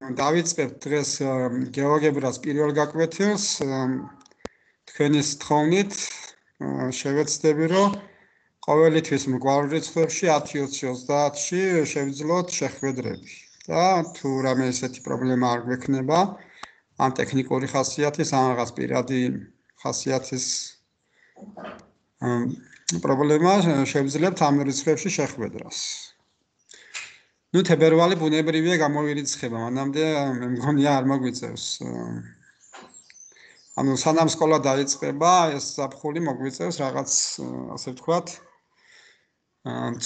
დავიწყებთ დღეს გეოგებრას პირველ გაკვეთილს. თქვენის თხოვნით შევეცდები რომ ყოველთვის მგვარ რიცხვებში 10-20-30-ში შევძლოთ შეხვედრები. და თუ რამე ესეთი პრობლემა არ გვექნება ან ტექნიკური ხასიათის ან რაღაც პირადი ხასიათის პრობლემა შევძლებთ ამ რიცხვებში შეხვედრას ну თებერვალი ბუნებრივია გამოვირიცხება მანამდე მე მგონია არ მოგვიწევს ანუ სანამ სკოლა დაიწყება ეს საფხული მოგვიწევს რაღაც ასე ვთქვათ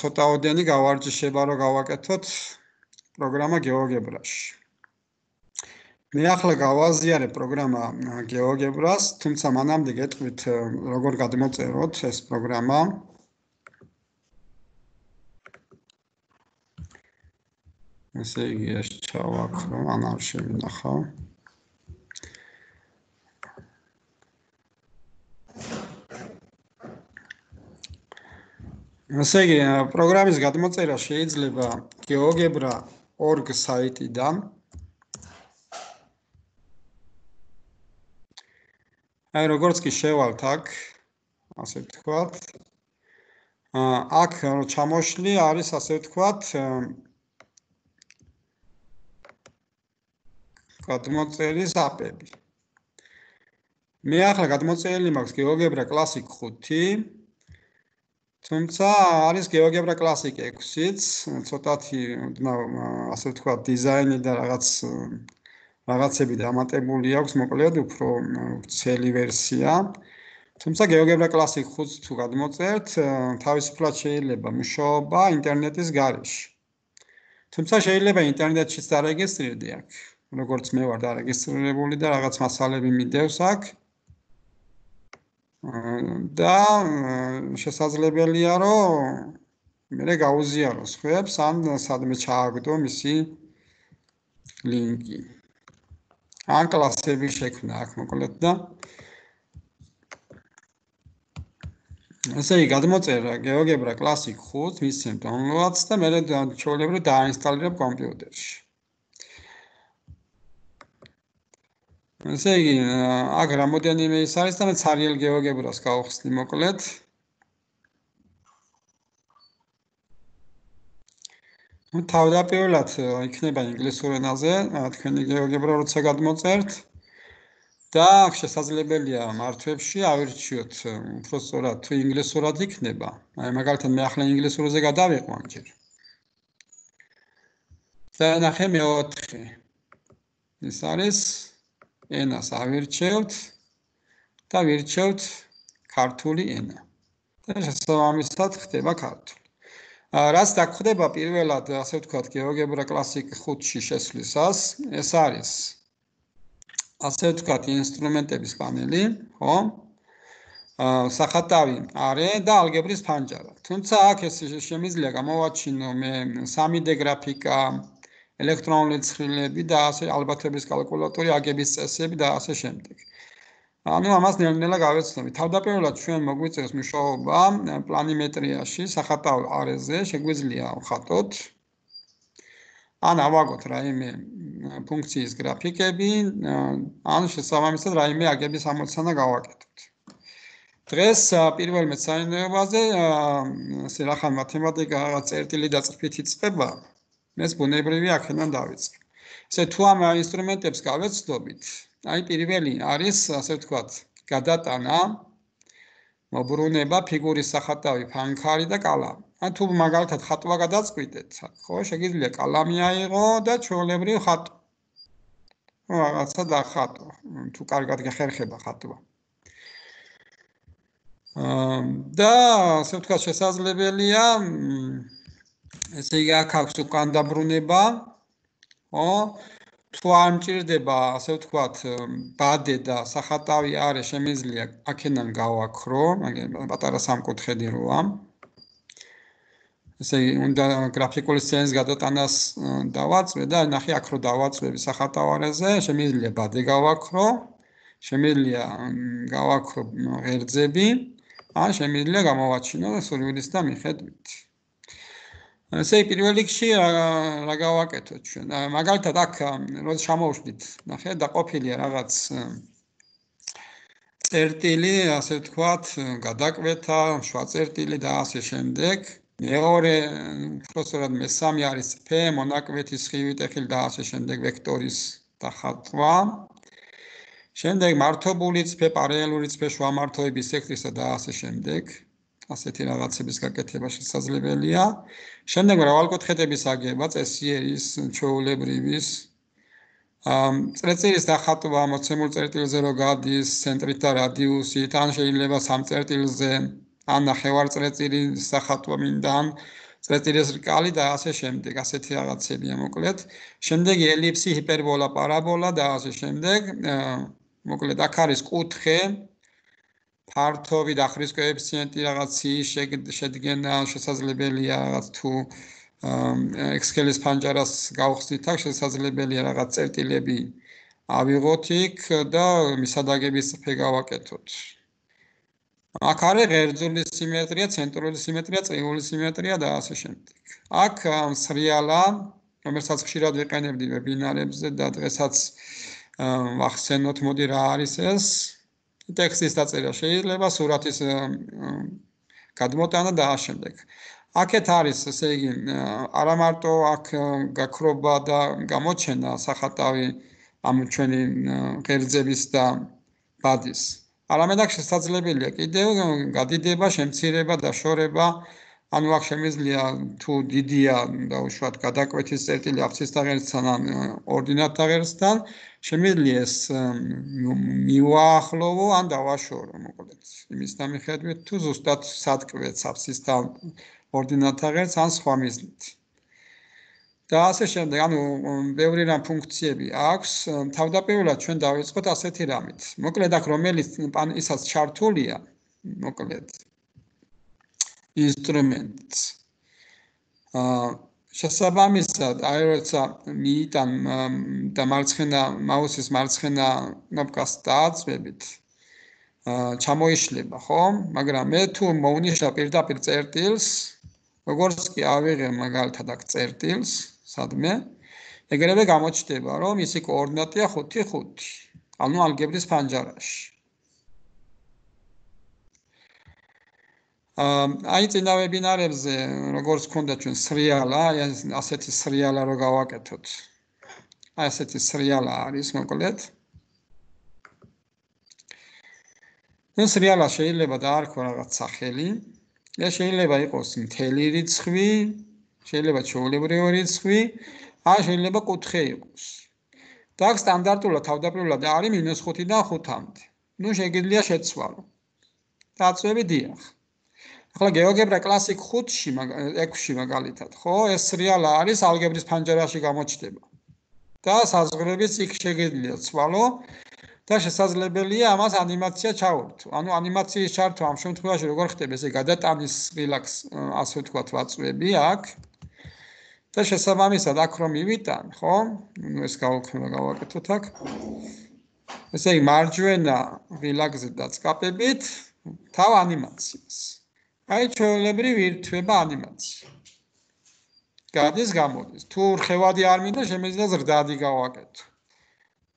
ცოტაოდენი გავარჯიშება რომ გავაკეთოთ პროგრამა გეოგებრაში. მე ახლა გავაზიარე პროგრამა გეოგებრას თუმცა მანამდე გეტყვით როგორ გადმოწეროთ ეს პროგრამა ესე იგი ეს ჩავაქრო, ან არ შევინახავ. ესე იგი პროგრამის გადმოწერა შეიძლება geogebra.org საიტიდან. აი როგორც კი შევალთ აქ, ასე ვთქვათ. აა აქ ჩამოშლი არის ასე ვთქვათ, გადმოწერის აპები. მე ახლა გადმოწერილი მაქვს GeoGebra Classic 5. თუმცა არის GeoGebra Classic 6-იც, ცოტათი, ასე ვთქვათ, დიზაინი და რაღაც რაღაცები დამატებული აქვს, მოკლედ უფრო ცელი ვერსია. თუმცა GeoGebra Classic 5-ს თუ გადმოწერთ, თავისუფლად შეიძლება მუშაობა ინტერნეტის გარეშე. თუმცა შეიძლება ინტერნეტშიც დარეგისტრირდე აქ. როგორც მე ვარ დარეგისტრირებული და რაღაც მასალები მიდევს აქ. და შესაძლებელია რომ მე გაუზიარო ხებს ან სადმე ჩააგდო მისი ლინკი. ან კლასები შექმნა აქ მოკლედ და ესე იგი გადმოწერა GeoGebra Classic 5 მისცემ download-ს და მე ჩვეულებრივ დაინსტალირებ კომპიუტერში. ესე იგი, აქ რამოდენიმე ის არის და მე ცარიელ გეოგებრას გავხსნი მოკლედ. ну თავდაპირველად იქნება ინგლისურ ენაზე თქვენი გეოგებრა როცა გადმოწერთ. და აქ შესაძლებელია მართვებში ავირჩიოთ უფრო სწორად თუ ინგლისურად იქნება. აი მაგალითად მე ახლა ინგლისურზე გადავიყვან ჯერ და ნახე მეოთხე. ეს არის ენას ავირჩევთ და ვირჩევთ ქართული ენა. და შესაბამისად ხდება ქართული. რაც დაგხვდება პირველად, ასე ვთქვათ, GeoGebra Classic 5-ში შესვლისას, ეს არის ასე ვთქვათ, ინსტრუმენტების პანელი, ხო? აა სახატავი არე და ალგებრის ფანჯარა. თუმცა აქ ეს შემიძლია გამოვაჩინო მე 3D გრაფიკა, ელექტრონული ცხრილები და ასე ალბათების კალკულატორი, აგების წესები და ასე შემდეგ. ანუ ამას ნელ-ნელა გავეცნობი. თავდაპირველად ჩვენ მოგვიწევს მუშაობა პლანიმეტრიაში, სახატავ არეზე, შეგვიძლია ვხატოთ. ან ავაგოთ რაიმე ფუნქციის გრაფიკები, ან შესაბამისად რაიმე აგების ამოცანა გავაკეთოთ. დღეს პირველ მეცაინეობაზე, ასე რახან მათემატიკა რაღაც წერტილი და წრფით იწყება. მეც ბუნებრივი აქედან დავიწყე. ესე თუ ამ ინსტრუმენტებს გავეცდობით, აი პირველი არის, ასე ვთქვათ, გადატანა, მოbrunება, ფიგურის სახატავი, ფანქარი და კალამი. ან თუ მაგალითად ხატვა გადაწყვიტეთ, ხო, შეგიძლია კალამი აიღო და ჩვეულებრივ ხატო. რაღაცა დახატო, თუ კარგად გახერხება ხატვა. აა და ასე ვთქვათ, შესაძლებელია ესე იგი აქ აქვს უკან დაბრუნება ო თუ არ მჭირდება ასე ვთქვათ ბადე და სახატავი არის შემიძლია აქედან გავაქრო მაგენ პატარა სამკუთხედი როა. ესე იგი უნდა გრაფიკული სცენის გადატანას დავაწვე და ნახე აქ რო დავაწვევი სახატავარზე შემიძლია ბადე გავაქრო შემიძლია გავაქრო ღერძები ან შემიძლია გამოვაჩინო სურვილის და მიხედვით ესე იგი პირველ რიგში რა გავაკეთოთ ჩვენ? მაგალითად აქ როდის ჩამოვშვით, ნახე დაყოფილია რაღაც წერტილი, ასე ვთქვათ, გადაკვეთა, შუა წერტილი და ასე შემდეგ. მეორე, უბრალოდ მესამე არის ფ, მონაკვეთის ხივი, ტეხილი და ასე შემდეგ ვექტორის დახატვა. შემდეგ მართობული წფე, პარალელური წფე, შუა მართოების სექტრისა და ასე შემდეგ. ასეთი რაღაცების გაკეთება შესაძლებელია. შემდეგ მრავალკუთხედების აგება წესიერის ჩვეულებრივის ამ წერტილის დახატვა მოცემულ წერტილზე რო გადის ცენტრით და რადიუსით, ან შეიძლება სამ წერტილზე, ან ნახევარ წერტილის დახატვა მინდან, წერტილის რკალი და ასე შემდეგ, ასეთი რაღაცებია მოკლედ. შემდეგ ელიფსი, ჰიპერბოლა, პარაბოლა და ასე შემდეგ. მოკლედ აქ არის კუთხე, ფართოვი დახრის კოეფიციენტი რაღაცი შედგენა შესაძლებელია რაღაც თუ ექსკელის ფანჯარას გავხსნით აქ შესაძლებელია რაღაც წერტილები ავიღოთ იქ და მისადაგების წფე გავაკეთოთ. აქ არის ღერძული სიმეტრია, ცენტრალური სიმეტრია, წრიული სიმეტრია და ასე შემდეგ. აქ სრიალა, რომელსაც ხშირად ვიყენებდი ვებინარებზე და დღესაც ვახსენოთ, მოდი რა არის ეს? ტექსტის დაწერა შეიძლება სურათის გადმოტანა და ამავდროულად. აქეთ არის, ესე იგი, არა მარტო აქ გაქრობა და გამოჩენა სახატავი ამ ჩვენი ღერძების და ბადის. არამედ აქ შესაძლებელია კიდევ გადიდება, შემცირება და შორება ანუ აქ შემიძლია თუ დიდია და უშუალოდ გადაკვეთის წერტილი აფსისთან ერთთან ან ორდინატთან ერთთან შემიძლია ეს მივაახლოვო ან დავაშორო მოკლედ. იმის დამიხედვით თუ ზუსტად სატკვეთს აფსისთან ორდინატთან ერთთან ან სხვა მიზნით. და ასე შემდეგ. ანუ ბევრი რამ ფუნქციები აქვს თავდაპირველად ჩვენ დავიწყოთ ასეთი რამით. მოკლედ აქ რომელიც ისაც ჩართულია მოკლედ ინსტრუმენტს. აა შესაბამისად, აი როცა მიიტან და მარცხენა მაუსის მარცხენა ნოპკას დააწვევით, აა ჩამოიშლება, ხო? მაგრამ მე თუ მოვნიშნა პირდაპირ წერტილს, როგორც კი ავიღე მაგალითად აქ წერტილს, სადმე, ეგრევე გამოჩნდება, რომ ისი კოორდინატია 5 5. ანუ ალგებრის ფანჯარაში. აი წინა ვებინარებზე როგორც ქონდა ჩვენ სრიალა, აი ასეთი სრიალა რო გავაკეთოთ. აი ასეთი სრიალა არის მოკლედ. ნუ სრიალა შეიძლება დაარქვა რაღაც სახელი. და შეიძლება იყოს მთელი რიცხვი, შეიძლება ჩვეულებრივი რიცხვი, ან შეიძლება კუთხე იყოს. და აქ სტანდარტულად თავდაპირველად არის -5-დან 5-მდე. ნუ შეგიძლია შეცვალო. დაწვევი დიახ. ახლა გეოგებრა კლასიკ 5-ში, 6-ში მაგალითად, ხო? ეს რეალა არის ალგებრის ფანჯარაში გამოჩნდება. და საზღვრების იქ შეგიძლია ცვალო და შესაძლებელია ამას ანიმაცია ჩავორთო. ანუ ანიმაციის ჩართვა ამ შემთხვევაში როგორ ხდება, ესე გადატანის რილაქს, ასე ვთქვათ, ვაწვევი აქ. და შესაბამისად აქ რომ მივიტან, ხო? ნუ ეს გავუქმება გავაკეთოთ აქ. ესე იგი მარჯვენა რილაქსზე დაწყაპებით თავ ანიმაციას. აი ჩვეულებრივი ირთვება ანიმაცია. გადის გამოდის. თუ რხევადი არ მინდა, შემიძლია ზრდადი გავაკეთო.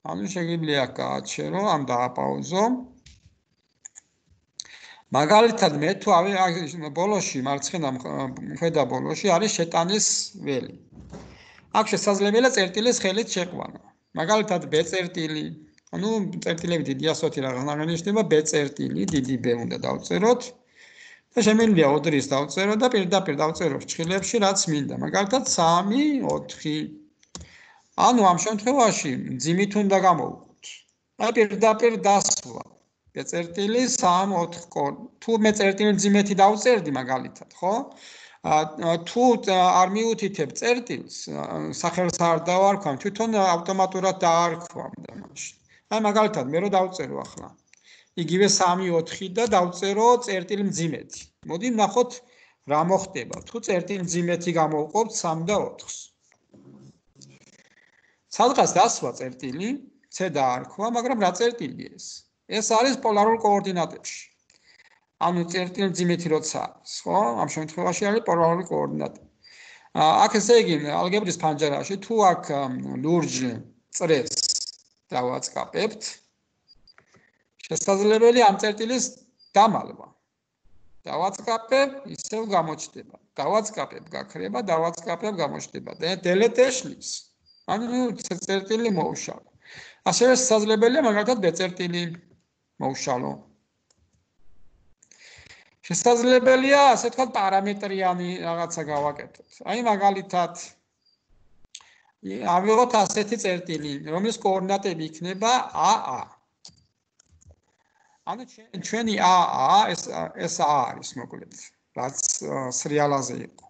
ანუ შეგიძლია გააჩერო, ამ დააპაუზო. მაგალითად მე თუ ავი ბოლოში მარცხენა ხედა ბოლოში არის შეტანის ველი. აქ შესაძლებელია წერტილის ხელით შეყვანა. მაგალითად B წერტილი, ანუ წერტილები დიდი ასოთი რაღაც აღნიშნება B წერტილი, დიდი B უნდა დავწეროთ. და შემიძლია ოდრის დავწერო და პირდაპირ დავწერო ფრჩხილებში რაც მინდა. მაგალითად 3, 4. ანუ ამ შემთხვევაში ძიმით უნდა გამოვუყოთ. აი პირდაპირ დასვა. ეწერტილი 3, 4 კორ. თუ მე წერტილი ძიმეთი დავწერდი მაგალითად, ხო? თუ არ მიუთითებ წერტილს, სახელს არ დავარქვამ, თვითონ ავტომატურად დაარქვამ და მაშინ. აი მაგალითად მე რო დავწერო ახლა. იგივე 3-4 და დავწერო წერტილ მძიმეთი. მოდი ნახოთ რა მოხდება. თუ წერტილ მძიმეთი გამოვყოფთ 3 და 4-ს. სადღაც დასვა წერტილი, C დაარქვა, მაგრამ რა წერტილია ეს? ეს არის პოლარულ კოორდინატებში. ანუ წერტილ მძიმეთი როცა ხო? ამ შემთხვევაში არის პოლარული კოორდინატა. აქ ესე იგი ალგებრის ფანჯარაში თუ აქ ლურჯი წრეს დავაწყაპებთ შესაძლებელი ამ წერტილის დამალვა დავაწყაპებ ისევ გამოჩდება. დავაწყაპებ გაქრება დავაწყაპებ გამოჩდება. დელეტეშლის ანუ წერტილი მოუშალო. ასევე შესაძლებელია მაგალითად ბეწერტილი მოუშალო. შესაძლებელია ასე თქვა პარამეტრიანი რაღაცა გავაკეთოთ. აი მაგალითად ავიღოთ ასეთი წერტილი, რომლის კოორდინატები იქნება AA. ანუ ჩვენი AA ეს ეს არის მოკლედ, რაც სრიალაზე იყო.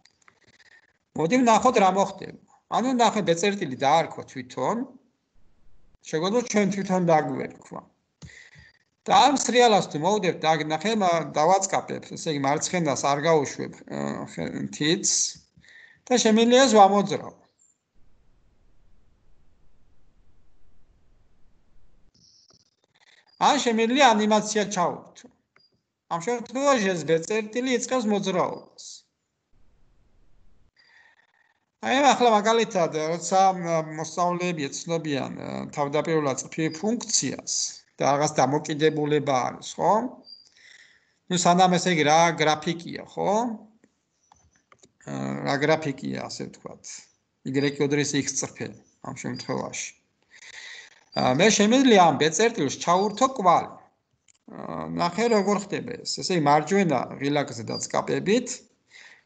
მოდი ვნახოთ რა მოხდება. ანუ ნახე წერტილი დაარქვა თვითონ. შეგვიძლია ჩვენ თვითონ დაგვერქვა. და ამ სრიალას თუ მოვდებ და ნახე დავაწყაპებ, ესე იგი მარცხენას არ გაუშვებ თიც და შემიძლია ზვამოძრავ. ან შემიძლია ანიმაცია ჩავთო. ამ შემთხვევაში ეს ბეწერტილი იწყებს მოძრაობას. აი ახლა მაგალითად, როცა მოსწავლეები ეცნობიან თავდაპირველად წრფი ფუნქციას, და რაღაც დამოკიდებულება არის, ხო? ну სანამ ესე იგი რა გრაფიკია, ხო? რა გრაფიკია, ასე ვთქვათ. y-ოდრის x წრფე ამ შემთხვევაში. მე შემიძლია ამ ბეწერტილს ჩაურთო კვალი. ნახე როგორ ხდება ეს. ესე მარჯვენა ღილაკზე დაწყაპებით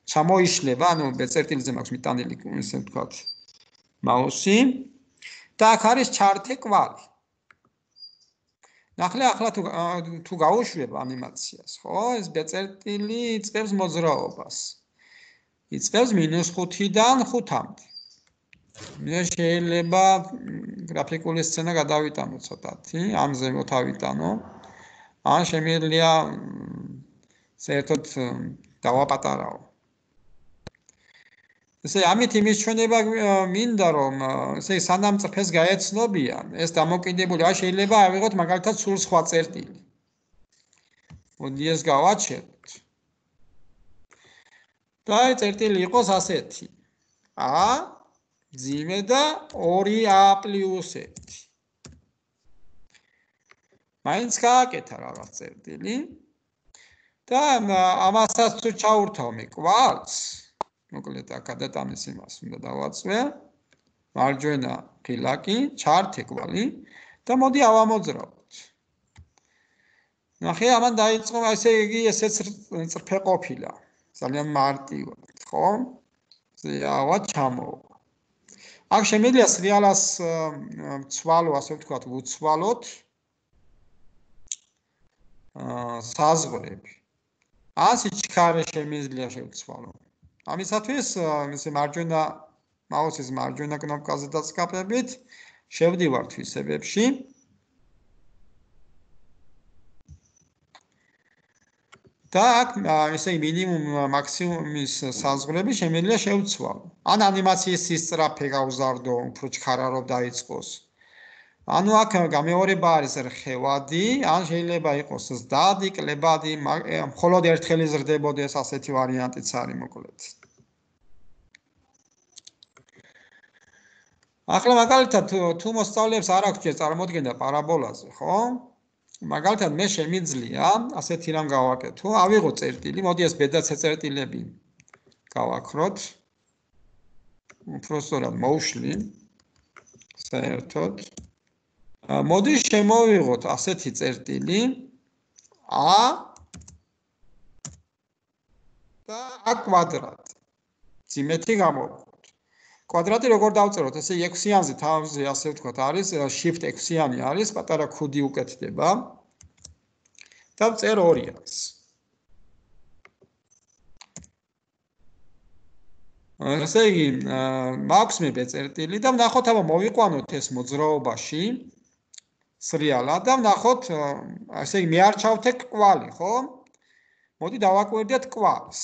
ჩამოიშლება, ანუ ბეწერტილზე მაქვს მიტანილი, ესე ვთქვათ, მაუსი და აქ არის ჩარტე კვალი. ნახლე ახლა თუ თუ გაუშვებ ანიმაციას, ხო? ეს ბეწერტილი იწყებს მოძრაობას. იწყებს -5-დან 5-მდე. მე შეიძლება გრაფიკული სცენა გადავიტანო ცოტათი, ამ ზემოთ ავიტანო. ან შემიძლია საერთოდ დავაპატარაო. ესე ამით იმის ჩვენება მინდა რომ ესე სანამ წფეს გაეცნობიან ეს დამოკიდებული არ შეიძლება ავიღოთ მაგალითად სულ სხვა წერტილი მოდი ეს გავაჩეროთ და ეს წერტილი იყოს ასეთი a ძიმე და 2a + 1 მაინც გააკეთა რაღაც წერტილი. და ამასაც თუ ჩაურთავ მე კვალს მოკლედ აკადატამის იმას უნდა დავაწვე. მარჯვენა ღილაკი ჩარტე კვალი და მოდი ავამოძრავოთ ნახე ამან დაიწყო ესე იგი ესეც წრფე ყოფილა ძალიან მარტივად ხო? ზეავა ჩამო აქ შემიძლია სრიალას ცვალო ასე ვთქვათ უცვალოთ აა საზღვრები. ასი ჩქარე შემიძლია შევცვალო. ამისათვის ესე მარჯვენა მაუსის მარჯვენა კნოპკაზე დაწყაპებით შევდივარ თვისებებში და აქ ესე მინიმუმ მაქსიმუმის საზღვრები შემიძლია შევცვალო. ან ანიმაციის სისწრაფე გავზარდო, უფრო ჩქარარო დაიწყოს. ანუ აქ გამეორება არის რხევადი, ან შეიძლება იყოს ზდადი, კლებადი, მხოლოდ ერთხელ იზრდებოდეს ასეთი ვარიანტიც არის მოკლედ. ახლა მაგალითად თუ მოსწავლეებს არ აქვს წარმოქმნა პარაბოლაზე, ხო? მაგალითად მე შემიძლია ასეთი რამ გავაკეთო, ავიღო წერტილი, მოდი ეს ბედა წერტილები გავაქროთ. უბრალოდ მოუშლი საერთოდ მოდი შემოვიღოთ ასეთი წერტილი a და a კვადრატი. ძიმეთი გამოვხოთ. კვადრატი როგორ დავწეროთ? ესე 6-იანზე თავზე ასე ვთქვათ, არის shift 6-იანი არის, პატარა ქუდი უკეთდება. და წერ 2-იანს. ასე იგი, მაქვს მე წერტილი და ნახოთ აბა მოვიყვანოთ ეს მოძრაობაში. სრიალა და ნახოთ ასე იგი მე არ ჩავთეკ კვალი ხო მოდი დავაკვირდეთ კვალს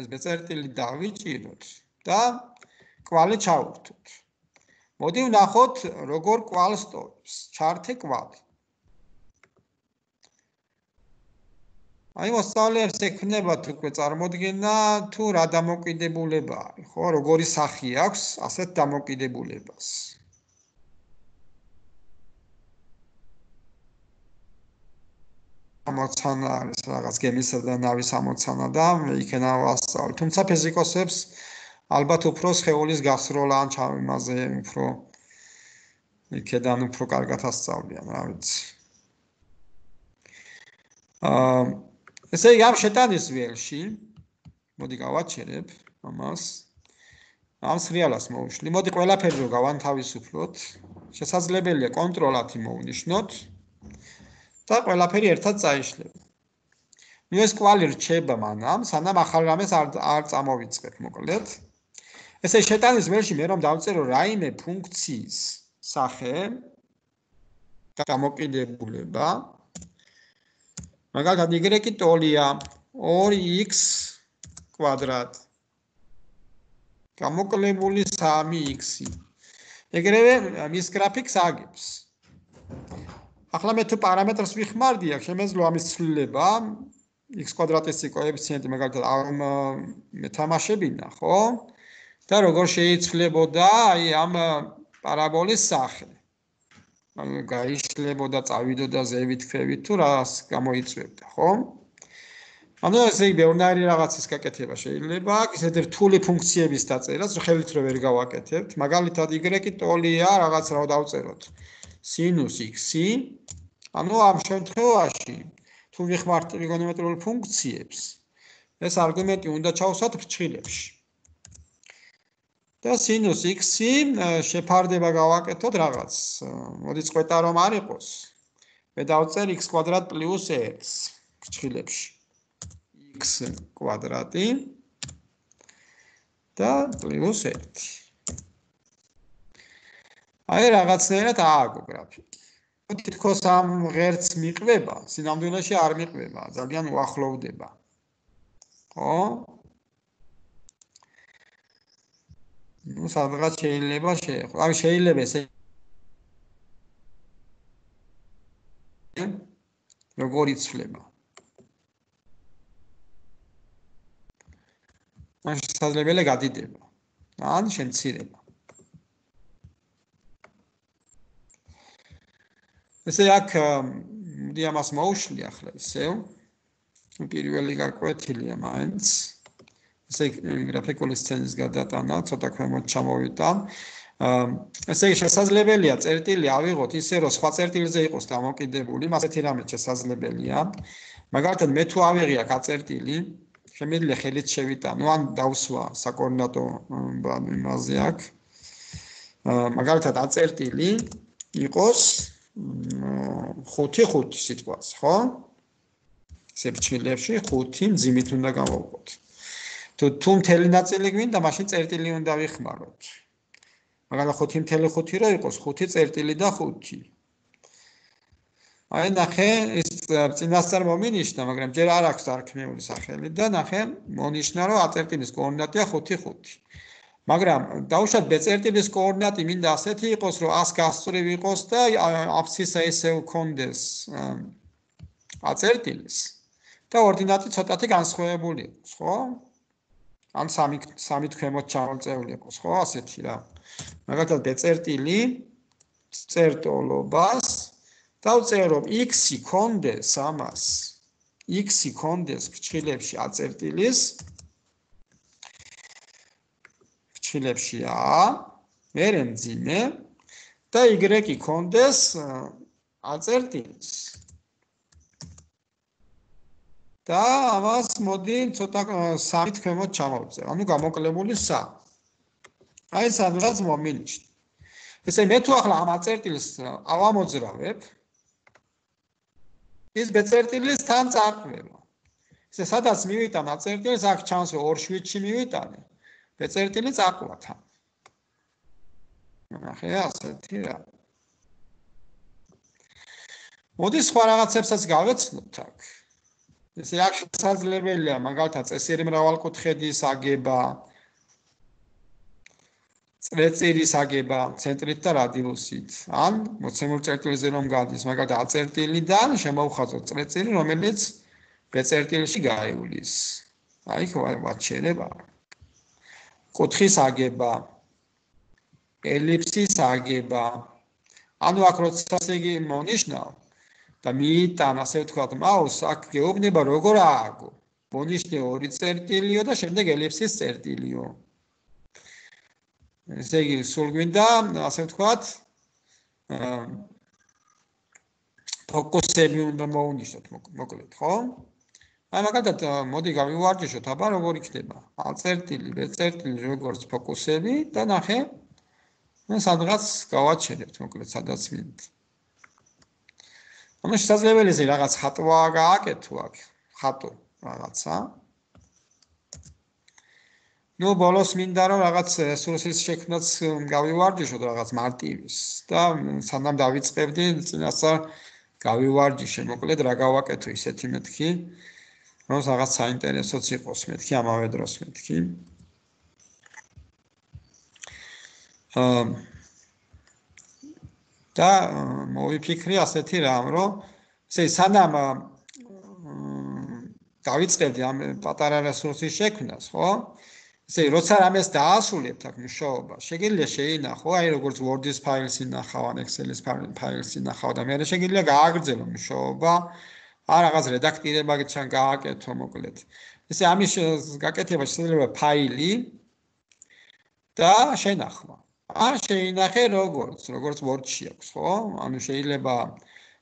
ეს ბეწერტილი დავიჭიროთ და კვალი ჩავვრთოთ მოდი ვნახოთ როგორ კვალს ტოვებს ჩართე კვალი. აი მოსწავლეებს ექნებათ უკვე წარმოდგენა თუ რა დამოკიდებულება არის, ხო, როგორი სახი აქვს ასეთ დამოკიდებულებას. ამოცანა არის რაღაც გემისა და ნავის ამოცანა და იქენა ვასწავლ. თუმცა ფიზიკოსებს ალბათ უფრო შეეულის გასროლა ან ჩამაზე უფრო იქედან უფრო კარგად ასწავლიან, რა ვიცი. აა ესე იგი ამ შეტანის ველში მოდი გავაჩერებ ამას. ამ სრიალას მოვშლი. მოდი ყველაფერი რო გავანთავისუფლოთ. შესაძლებელია კონტროლათი მოვნიშნოთ. და ყველაფერი ერთად წაიშლება. ნუ ეს კვალი რჩება მანამ, სანამ ახალ რამეს არ არ წამოვიწყებ, მოკლედ. ესე შეტანის ველში მე რომ დავწერო რაიმე ფუნქციის სახე გამოკიდებულება მაგალითად y ტოლია 2x კვადრატ გამოკლებული 3x ეგრევე მის გრაფიკს აგებს ახლა მე თუ პარამეტრს ვიხმარდი აქ შემეძლო ამის ცვლილება. x კვადრატის კოეფიციენტი მაგალითად არ მეთამაშებინა ხო? და როგორ შეიცვლებოდა აი ამ პარაბოლის სახე? ანუ გაიშლებოდა წავიდოდა ზევით ქვევით თუ რას გამოიწვევდა ხო? ანუ ესე იგი ბევრნაირი რაღაცის გაკეთება შეიძლება აქ ისეთი რთული ფუნქციების დაწერას ხელით რო ვერ გავაკეთებთ. მაგალითად y ტოლია რაღაც რა დავწეროთ სინუს x-ი ანუ ამ შემთხვევაში თუ ვიხმართ ტრიგონომეტრიულ ფუნქციებს ეს არგუმენტი უნდა ჩავსვათ ფრჩხილებში. და სინუს x-ი შეფარდება გავაკეთოთ რაღაც მოდი წყვეტა რომ არ იყოს. მე დავწერ x კვადრატ პლუს x ფრჩხილებში. x კვადრატი და პლუს 1 აი რაღაცნაირად ააგო გრაფიკი. თითქოს ამ ღერც მიყვება, სინამდვილეში არ მიყვება, ძალიან უახლოვდება. ხო? ну სადღაც შეიძლება შეეხო. აი შეიძლება ესე როგორ იცვლება? მაშინ შესაძლებელია გადიდება. ან შემცირება. ესე აქ მოდი ამას მოუშლი ახლა ისევ პირველი გაკვეთილია მაინც. ესე გრაფიკული სცენის გადატანა ცოტა ქვემოთ ჩამოვიდა ესე შესაძლებელია წერტილი ავიღოთ ისე რომ სხვა წერტილზე იყოს დამოკიდებული. მასეთი რამე შესაძლებელია. მაგალითად მე თუ ავიღია გაწერტილი შემიძლია ხელით შევიტანო. ან დავსვა საკოორდინატო ბაზი აქ. მაგალითად აწერტილი იყოს 5-5 სიტყვას, ხო? სეფჩილებში 5 მძიმით უნდა გავაუყოთ. თუ თუ მთელი ნაწილი გვინდა, მაშინ წერტილი უნდა ვიხმაროთ. მაგრამ 5 მთელი 5 რო იყოს, 5 წერტილი და 5. აი ნახე, ეს წინასწარ მომინიშნა, მაგრამ ჯერ არ აქვს არქმეული სახელი და ნახე, მონიშნა რომ აწერტილის კოორდინატია 5-5. მაგრამ დაუშვათ ბ-წერტილის კოორდინატი მინდა ასეთი იყოს, რომ 100 გასწრივ იყოს და აფსისა ესე უქონდეს აწერტილის და ორდინატი ცოტათი განსხვავებული იყოს, ხო? ან სამი სამი თქმოთ ჩამოწეული იყოს, ხო, ასეთი რა. მაგალითად ბ-წერტილი წერტოლობას დავწერო x-ი კონდეს ამას x-ი კონდეს ფრჩხილებში აწერტილის ჩილებში ა მერე მძიმე და y კონდეს აწერტილს და ამას მოდი ცოტა სამი თქმოთ ჩამოვწერ. ანუ გამოკლებული სა. აი სადღაც მომინიშნე. ესე მე თუ ახლა ამ აწერტილს ავამოძრავებ ის ბეწერტილის თან წარყვება. ესე სადაც მივიტან აწერტილს აქ ჩანს 2 შვიდში მივიტანე. ბეწერტილი წაყვათა. ნახე ასეთი რა. მოდი სხვა რაღაცებსაც გავეცნოთ აქ. ესე აქ შესაძლებელია მაგალითად წესიერი მრავალკუთხედის აგება, წრეწირის აგება ცენტრით და რადიუსით. ან მოცემულ წერტილზე რომ გადის, მაგალითად აწერტილიდან შემოვხაზოთ წრეწირი, რომელიც ბ-წერტილში გაივლის. აი ხო ვაჩერება. კუთხის აგება. ელიფსის აგება. ანუ აქ როცა იგი მონიშნავ და მიიტან ასე ვთქვათ მაუს აქ გეუბნება როგორ ააგო მონიშნე ორი წერტილიო და შემდეგ ელიფსის წერტილიო ესე იგი სულ გვინდა ასე ვთქვათ ფოკუსები უნდა მოუნიშნოთ მოკლედ ხო აი მაგალითად მოდი გავივარჯიშოთ აბა როგორ იქნება ა წერტილი ბ წერტილი როგორც ფოკუსები და ნახე ну სადღაც გავაჩერებთ მოკლედ სადაც მინდ. ანუ შესაძლებელია ეს რაღაც ხატვა გააკეთო აქ, ხატო რაღაცა. ну ბოლოს მინდა რომ რაღაც რესურსის შექმნაც გავივარჯიშოთ რაღაც მარტივის და სანამ დავიწყებდი წინასწარ გავივარჯიშე მოკლედ რა გავაკეთო ისეთი მეთქი რომ რაღაც საინტერესოც იყოს მეთქი ამავე დროს მეთქი და მოვიფიქრი ასეთი რამ, რომ ესე სანამ დავიწყებდი ამ პატარა რესურსის შექმნას, ხო? ესე როცა რამეს დაასრულებთ აქ მუშაობა, შეგიძლია შეინახო, აი როგორც Word-ის ფაილს ინახავ, ან Excel-ის ფაილს ინახავ და მე შეგიძლია გააგრძელო მუშაობა, ან რაღაც რედაქტირება გეჩან გააკეთო მოკლედ. ესე ამის გაკეთება შეიძლება ფაილი და შენახვა. არ შეინახე როგორც როგორც Word-ში აქვს, ხო? ანუ შეიძლება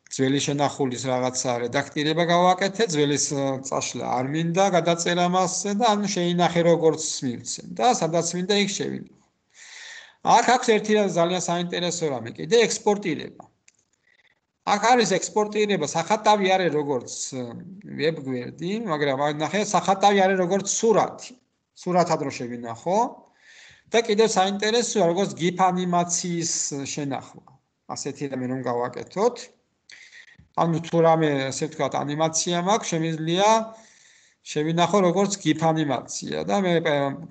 ძველი შენახულის რაღაცა რედაქტირება გავაკეთე, ძველის წაშლა არ მინდა გადაწერა მასზე და ანუ შეინახე როგორც მივცე და სადაც მინდა იქ შევინახო. აქ აქვს ერთი ძალიან საინტერესო რამე, კიდე ექსპორტირება. აქ არის ექსპორტირება, სახატავი არის როგორც ვებგვერდი, მაგრამ ნახე სახატავი არის როგორც სურათი. სურათად რო შევინახო, და კიდევ საინტერესოა როგორც GIF ანიმაციის შენახვა. ასეთი რამე რომ გავაკეთოთ. ანუ თუ რამე ასე ვთქვათ ანიმაცია მაქვს, შემიძლია შევინახო როგორც GIF ანიმაცია და მე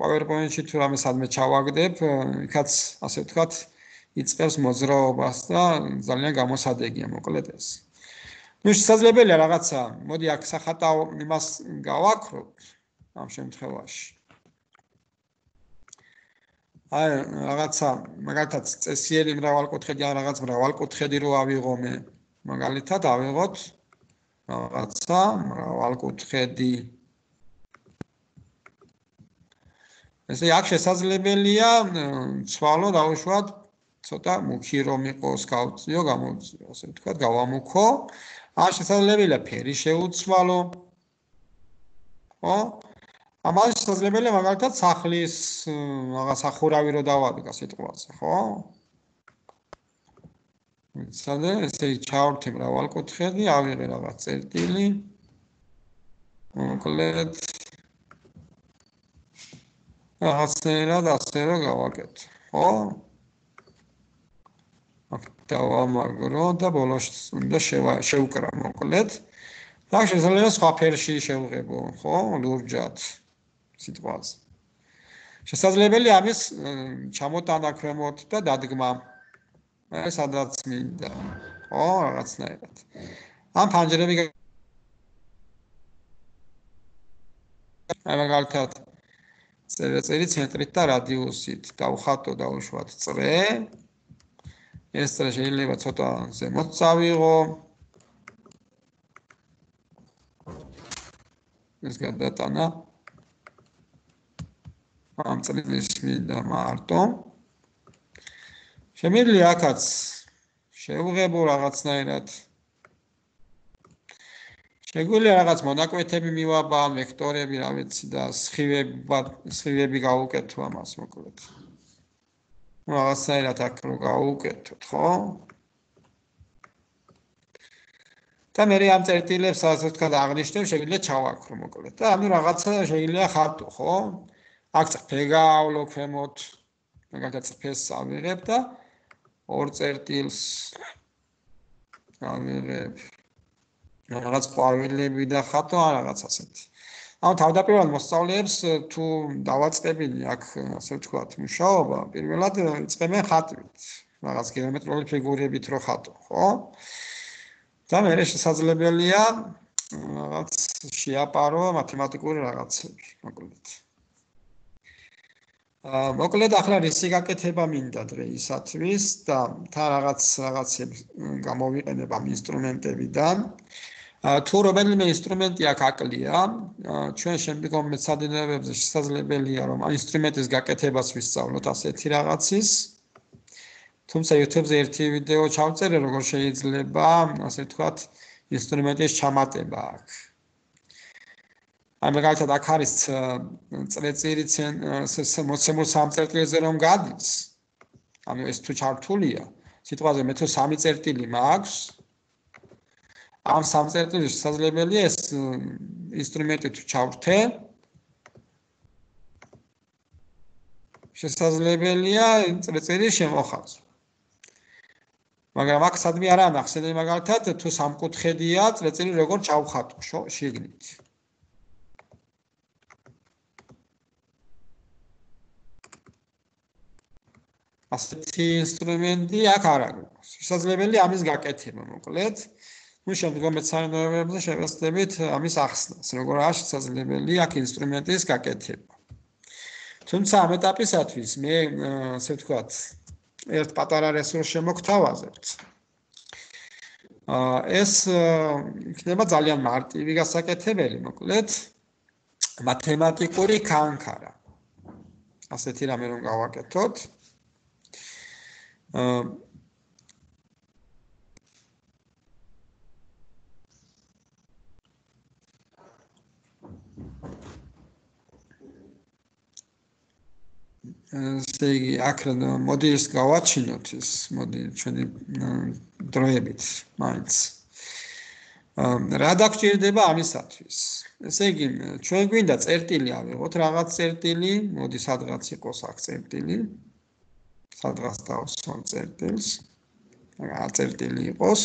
PowerPoint-ში თუ რამე სადმე ჩავაგდებ, იქაც ასე ვთქვათ იწევს მოძრაობას და ძალიან გამოსადეგია მოკლედ ეს. ну შესაძლებელია რაღაცა, მოდი აქ სახატავ იმას გავაკროთ ამ შემთხვევაში. აი რაღაცა მაგალითად წესიერი მრავალკუთხედი ან რაღაც მრავალკუთხედი რო ავიღო მე მაგალითად ავიღოთ რაღაცა მრავალკუთხედი ესე აქ შესაძლებელია ცვალო დავუშვათ ცოტა მუქი რომ იყოს გავწიო გამოწიო ასე ვთქვათ გავამუქო ან შესაძლებელია ფერი შეუცვალო ხო ამას შესაძლებელია მაგალითად სახლის რაღაც ახურავი რო დავადგა სიტყვაზე, ხო? მიცადე ესე ჩავრთი მრავალკუთხედი, ავიღე რაღაც წერტილი. მოკლედ რაღაცერად ასე რომ გავაკეთე, ხო? დავამაგრო და ბოლოს უნდა შევკრა მოკლედ. და შესაძლოა სხვა ფერში შევღებო, ხო? ლურჯად. სიტყვას. შესაძლებელია ამის ჩამოტანა ქვემოთ და დადგმა. მე სადაც მინდა. ო, რაღაცნაირად. ამ ფანჯრები აი მაგალითად წერტილი ცენტრით და რადიუსით დავხატო და უშვათ წრე. ეს წრე შეიძლება ცოტა ზემოთ წავიღო. ეს გადატანა ამ წლის მინდა მარტო. შემიძლია ახაც შეუღებო რაღაცნაირად. შეგვიძლია რაღაც მონაკვეთები მივაბა ვექტორები რა ვიცი და სხივები სხივები გავუკეთო ამას მოკლედ რაღაცნაირად აქ რო გავუკეთოთ ხო? და მე ამ წერტილებს ასე ვთქვა აღნიშნებ შეგვიძლია ჩავაქრო მოკლედ და ანუ რაღაცა შეიძლება ხარტო ხო? აქ წფე გაავლო ქვემოთ მაგალითად წფეს ავიღებ და ორ წერტილს ავიღებ. რაღაც ყვავილები და ხატო რაღაც ასეთი ანუ თავდაპირველად მოსწავლეებს თუ დავაწყებინი აქ ასე ვთქვათ მუშაობა პირველად იწყებენ ხატვით რაღაც გეომეტრიული ფიგურებით რო ხატო ხო და მე შესაძლებელია რაღაც შეაპარო მათემატიკური რაღაცები, მოკლედ. აა მოკლედ ახლა რისი გაკეთება მინდა დღეისათვის და თან რაღაც რაღაცებს გამოვიყენებ ამ ინსტრუმენტებიდან. აა თუ რომელიმე ინსტრუმენტი აქ აკლია, ჩვენ შემდგომ მეცადინებებზე შესაძლებელია რომ ამ ინსტრუმენტის გაკეთებას ვისწავლოთ ასეთი რაღაცის. თუმცა YouTube-ზე ერთი ვიდეო ჩავწერე, როგორ შეიძლება, ასე ვთქვათ, ინსტრუმენტის ჩამატება აქ. აი მაგალითად აქ არის წრეწირი მოცემულ სამწერტილზე რომ გადის. ანუ ეს თუ ჩართულია, სიტყვაზე მე თუ სამი წერტილი მაქვს. ამ სამწერტილში შესაძლებელია ეს ინსტრუმენტი თუ ჩავრთე. შესაძლებელია წრეწირი შემოხაზო. მაგრამ აქ სადმე არა ნახსენე მაგალითად თუ სამკუთხედია წრეწირი როგორ ჩავხატო შეგნით ასეთი ინსტრუმენტი აქ არ აქვს შესაძლებელი ამის გაკეთება მოკლედ ну შემდგომ მეცადინეობებზე შევეცდებით ამის ახსნას როგორ არის შესაძლებელი აქ ინსტრუმენტის გაკეთება თუმცა ამ ეტაპისათვის მე ასე ვთქვათ ერთ პატარა რესურს შემოგთავაზებთ. აა ეს იქნება ძალიან მარტივი გასაკეთებელი, მოკლედ მათემატიკური კანკარა. ასეთი რამე რომ გავაკეთოთ. აა ესე იგი აქ მოდი ეს გავაჩინოთ ეს მოდი ჩვენი დროებით მაინც. რა დაგჭირდება ამისათვის? ესე იგი ჩვენ გვინდა წერტილი ავიღოთ რაღაც წერტილი მოდი სადღაც იყოს აქ წერტილი. სადღაც დავსვამ წერტილს. რა წერტილი იყოს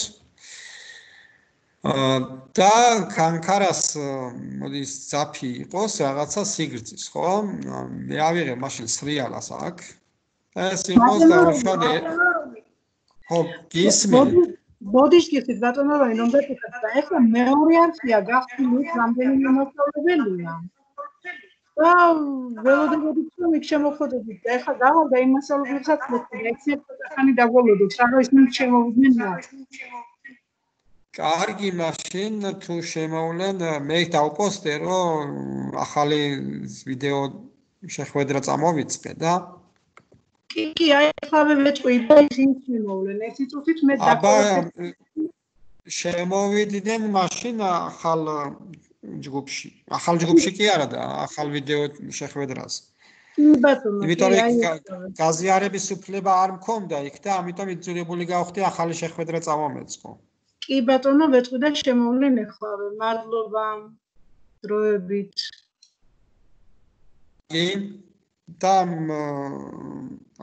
და კანკარას მოდი ზაფი იყოს რაღაცა სიგრძის, ხო? მე ავიღე მაშინ სრიალას აქ. ეს იყოს და უშადე. ხო, გისმენ. ბოდიშ გიხდით ბატონო რომ რომ დაწესეთ და ეხლა მეორე არხია გახსნით რამდენიმე მოსწავლებელია. და ველოდებოდით რომ იქ შემოხვდებით და ეხლა დავალდა იმ მასალასაც და ექცეპტ ხანი დაგვალოდოთ რა რომ ის მე შემოვიდნენ რა. კარგი მაშინ თუ შემოვლენ მე დავპოსტე რომ ახალი ვიდეო შეხვედრა წამოვიწყე და კი კი აი ახლა მეწყვი და ისინი შემოვლენ. ერთი წუთით მე დაგპოსტე შემოვიდნენ მაშინ ახალ ჯგუფში. ახალ ჯგუფში კი არა და ახალ ვიდეო შეხვედრას. ბატონო იმიტომ რომ გაზიარების უფლება არ მქონდა იქ და ამიტომ იძულებული გავხდი ახალი შეხვედრა წამომეწყო კი ბატონო ვეთქვი და შემოვლენ ეხლავე მადლობა დროებით. კი და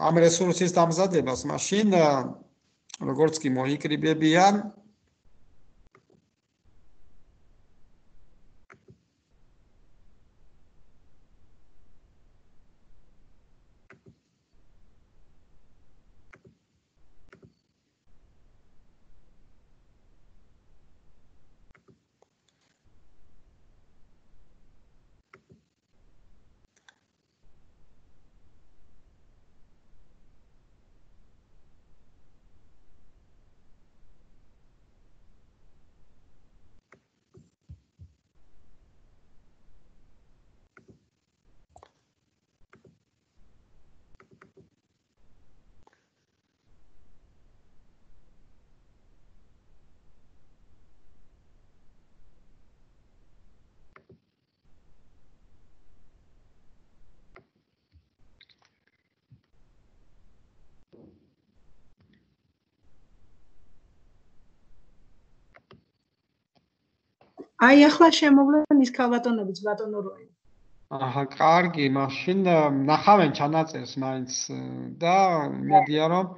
ამ რესურსის დამზადებას მაშინ როგორც კი მოიკრიბებიან აი ახლა შემოვლენ ის ქალბატონებიც ბატონო როი. აჰა, კარგი, მაშინ ნახავენ ჩანაწერს მაინც და მედია რომ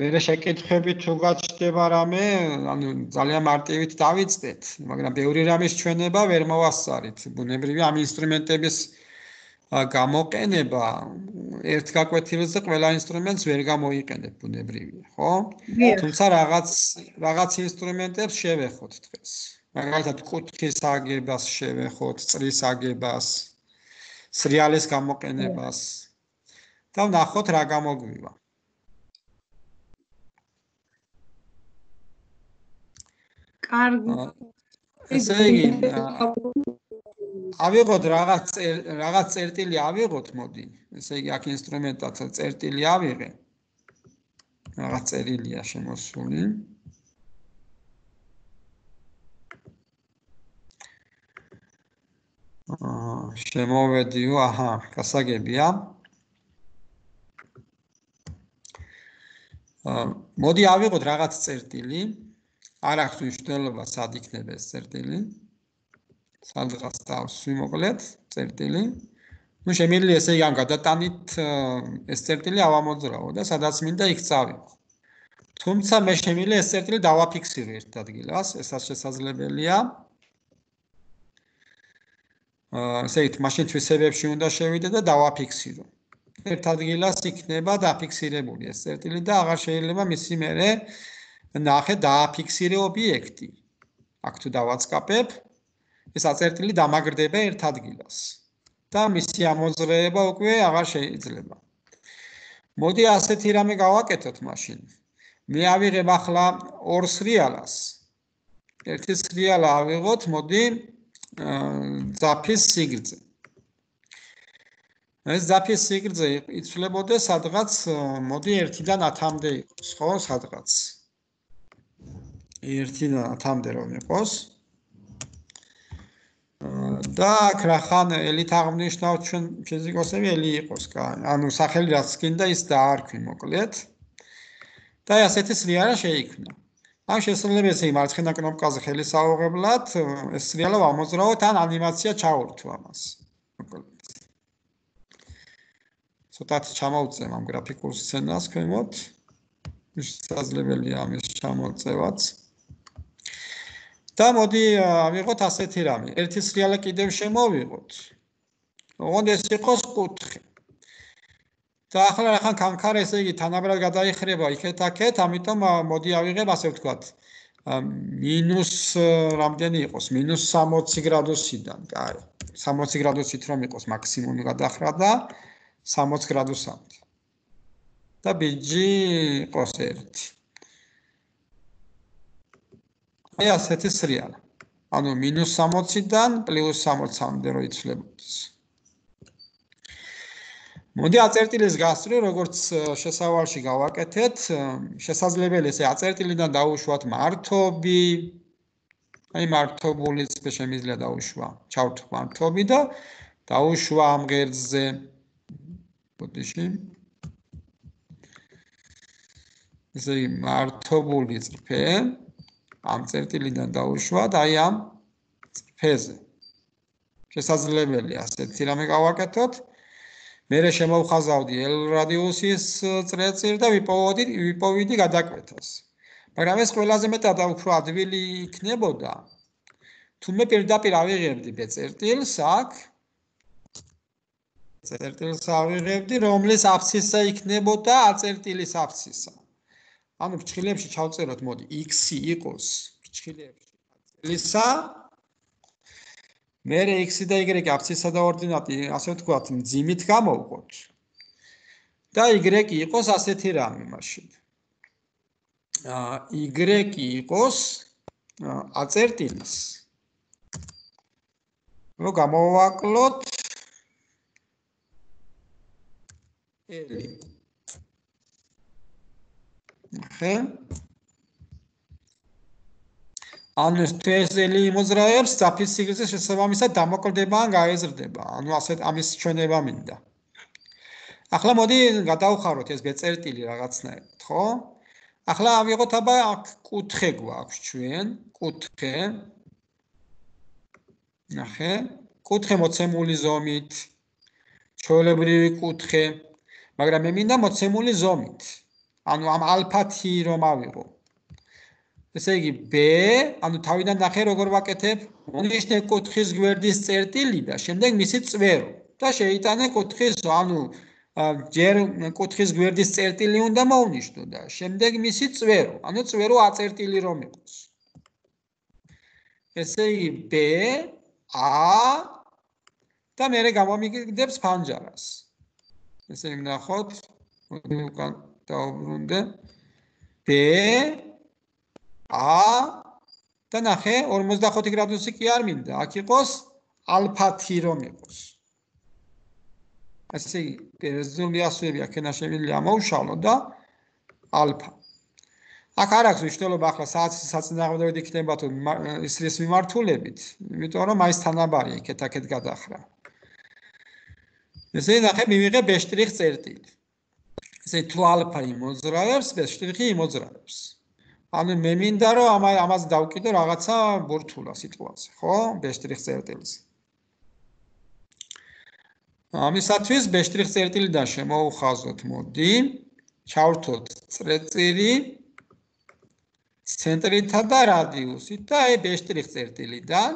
მე შეკითხები თუ გაჩნდება რამე, ანუ ძალიან მარტივით დავიწყეთ, მაგრამ ბევრი რამის ჩვენება ვერ მოვასწარით. ბუნებრივია ამ ინსტრუმენტების გამოყენება ერთ გაკვეთილზე ყველა ინსტრუმენტს ვერ გამოიყენებ ბუნებრივია, ხო? თუმცა რაღაც რაღაც ინსტრუმენტებს შევეხოთ დღეს. მაგალითად კუთხის აგებას შევეხოთ, წრის აგებას, სრიალის გამოყენებას და ვნახოთ რა გამოგვივა. კარგი. ესე იგი ავიღოთ რაღაც რაღაც წერტილი ავიღოთ, მოდი. ესე იგი აქ ინსტრუმენტად წერტილი ავიღე. რაღაც წერილია შემოსული. აა შემოვედიო, აჰა, გასაგებია. მოდი ავიღოთ რაღაც წერტილი. არ აქვს მნიშვნელობა სად იქნება ეს წერტილი. სადღაც დავსვი მოკლედ წერტილი. ну შემიძლია ესე იგი ამ გადატანით ეს წერტილი ავამოძრაო და სადაც მინდა იქ წავიდო. თუმცა მე შემიძლია ეს წერტილი დავაფიქსირო ერთ ადგილას, ესაც შესაძლებელია. აა ესე იგი მაშინ თვისებებში უნდა შევიდე და დავაფიქსირო. ერთ ადგილას იქნება დაფიქსირებული ეს წერტილი და აღარ შეიძლება მისი მერე ნახე დააფიქსირე ობიექტი. აქ თუ დავაწყაპებ, ეს აწერტილი დამაგრდება ერთ ადგილას და მისი ამოძრეება უკვე აღარ შეიძლება. მოდი ასეთი რამე გავაკეთოთ მაშინ. მე ავიღებ ახლა ორ სრიალას. ერთი სრიალა ავიღოთ, მოდი ზაფის სიგრძე. ეს ზაფის სიგრძე იცვლებოდეს სადღაც მოდი 1-დან 10-მდე იყოს, ხო, სადღაც. 1-დან 10-მდე რომ იყოს. და აქ რახან ელით აღნიშნავთ ჩვენ ფიზიკოსები ელი იყოს ანუ სახელი რაც გინდა ის დაარქვი მოკლედ და ასეთი სრიალა შეიქმნა ამ შესაძლებელია იმ მარცხენა კნოპკაზე ხელი საუღებლად ეს სრიალა ამოძრავოთ ან ანიმაცია ჩაურთვა მას მოკლედ ცოტათ ჩამოვწევ ამ გრაფიკულ სცენას ქვემოთ შესაძლებელია ამის ჩამოწევაც და მოდი ავიღოთ ასეთი რამე. ერთი სრიალა კიდევ შემოვიღოთ. ოღონდ ეს იყოს კუთხე. და ახლა ახლა კანკარ ესე იგი თანაბრად გადაიხრება იქეთ-აქეთ, ამიტომ მოდი ავიღებ ასე ვთქვათ. მინუს რამდენი იყოს? მინუს 60 გრადუსიდან. კაი. 60 გრადუსით რომ იყოს მაქსიმუმი გადახრა და 60 გრადუსამდე. და ბიჯი იყოს ერთი. აი ასეთი სრიალა. ანუ -60-დან +60-მდე რო იცვლებოდეს. მოდი აწერტილის გასწრე, როგორც შესავალში გავაკეთეთ, შესაძლებელი ესე აწერტილიდან დაუშვათ მართობი. აი მართობულიც შემიძლია დაუშვა. ჩავრთ მართობი და დაუშვა ამ ღერძზე. ბოდიში. ესე მართობული წრფე. ამ წერტილიდან დაუშვა და აი ამ წფეზე. შესაძლებელია ასეთი რამე გავაკეთოთ. მე შემოვხაზავდი L რადიუსის წრეწირ და ვიპოვოდი ვიპოვიდი გადაკვეთას. მაგრამ ეს ყველაზე მეტად უფრო ადვილი იქნებოდა. თუ მე პირდაპირ ავიღებდი ბეწერტილს აქ წერტილს ავიღებდი, რომლის აფსისა იქნებოდა აწერტილის აფსისა. ანუ ფრჩხილებში ჩავწეროთ მოდი x იყოს ფრჩხილებში აწელისა მე x და y აფსისა და ორდინატი ასე ვთქვათ მძიმით გამოვყოთ და y იყოს ასეთი რამე მაშინ. ა y იყოს აწერტილის ნუ გამოვაკლოთ. ელი. ხე ანუ სტრესელი იმოზრაებს საფის სიგრძე შესაბამისად დამოკლდება ან გაეზრდება. ანუ ასეთ ამის ჩვენება მინდა. ახლა მოდი გადავხაროთ ეს ბეწერტილი რაღაცნაირად ხო? ახლა ავიღოთ აბა აქ კუთხე გვაქვს ჩვენ კუთხე. ნახე კუთხე მოცემული ზომით ჩვეულებრივი კუთხე მაგრამ მე მინდა მოცემული ზომით. ანუ ამ ალფათი რომ ავიღო. ესე იგი b, ანუ თავიდან ნახე როგორ ვაკეთებ? მონიშნე კუთხის გვერდის წერტილი და შემდეგ მისი წვერო და შეიტანე კუთხის, ანუ ჯერ კუთხის გვერდის წერტილი უნდა მოუნიშნო და შემდეგ მისი წვერო, ანუ წვერო აწერტილი რომ იყოს. ესე იგი B A და მე გამომიგდებს ფანჯარას. ესე იგი ნახოთ, მოდი უკან დაუბრუნდე. B A და ნახე 45 გრადუსი კი არ მინდა, აქ იყოს ალფათი რომ იყოს. ასე რეზოლუციები აქენა შემიძლია ამოუშალო და ალფა. აქ არ აქვს მნიშვნელობა ახლა საათის საწინააღმდეგოდ იქნება თუ ისრის მიმართულებით, იმიტომ რომ მაინც თანაბარი იქეთ აქეთ გადახრა. ესე ნახე მივიღე B შტრიხ წერტილი. ესე თუ ალფა იმოძრავებს, B შტრიხი იმოძრავებს. ანუ მე მინდა რომ ამ ამას დავკიდო რაღაცა ბურთულა სიტუაცია, ხო? B შტრიხ წერტილს. ამისათვის B შტრიხ წერტილიდან შემოუხაზოთ, მოდი, ჩავრთოთ წერტილი ცენტრითა და რადიუსით და აი ბეშტრიხ წერტილიდან.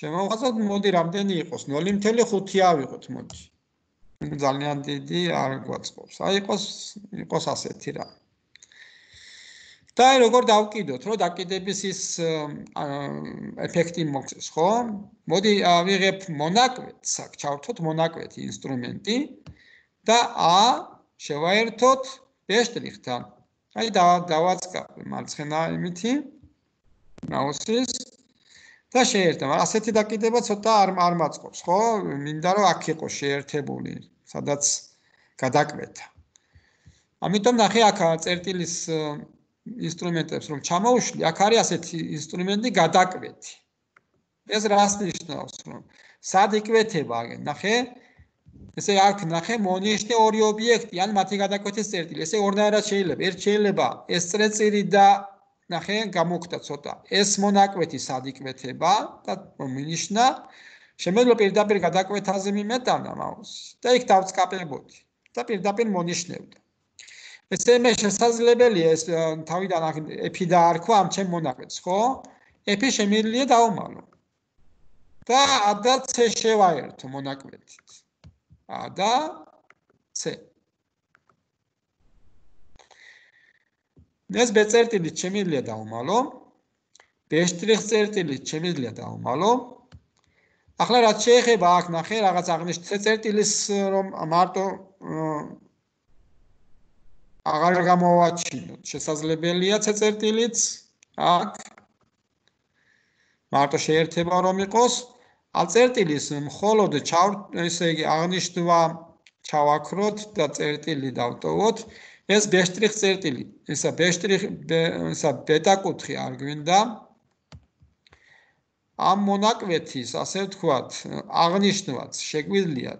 შემოვხაზოთ მოდი რამდენი იყოს. 0.5 ავიღოთ მოდი. ძალიან დიდი არ გვაწყობს. აი იყოს იყოს ასეთი რა და აი როგორ დავკიდოთ რომ დაკიდების ის ეფექტი მოგწეს ხო მოდი ავიღებ მონაკვეთს აქ ჩავთოთ მონაკვეთი ინსტრუმენტი და ა შევაერთოთ ბეშტრიხთან აი და დავაწყავ მარცხენა იმითი მაუსის და მაგრამ ასეთი დაკიდება ცოტა არ არ მაწყობს, ხო? მინდა რომ აქ იყოს შეერთებული, სადაც გადაკვეთა. ამიტომ ნახე აქ წერტილის ინსტრუმენტებს რომ ჩამოუშვი, აქ არის ასეთი ინსტრუმენტი გადაკვეთი. ეს რას ნიშნავს, რომ სად იკვეთება, ნახე, ესე აქ ნახე მონიშნე ორი ობიექტი ან მათი გადაკვეთის წერტილი. ესე ორნაირად შეიძლება. ერთ შეიძლება ეს წრეწირი და ნახე გამოხდა ცოტა. ეს მონაკვეთი სადიკვეთება და მინიშნა შემეძლო პირდაპირ გადაკვეთაზე მიმეტანა მაუსი და იქ დავწკაპებოდი და პირდაპირ მონიშნევდა. ესე მე შესაძლებელია ეს თავიდან ეფი დაარქვა ამ ჩემ მონაკვეთს, ხო? ეფი შემიძლია დაუმალო. და ადა c შევაერთო მონაკვეთით. A და C. ეს B წერტილით შემიძლია დავუმალო. B წერტილით შემიძლია დავუმალო. ახლა რაც შეეხება აქ ნახე რაღაც აღნიშნ C წერტილის რომ მარტო აღარ გამოვაჩინოთ. შესაძლებელია C წერტილიც აქ? მარტო შეერთება რომ იყოს. აწერტილის მხოლოდ ესე იგი აღნიშნვა ჩავაქროთ და წერტილი დავტოვოთ. ეს ბეშტრიხ წერტილი ესა ბეშტრიხ ესა ბეტაკუთხი არ გვინდა. ამ მონაკვეთის ასე ვთქვათ აღნიშნვაც შეგვიძლია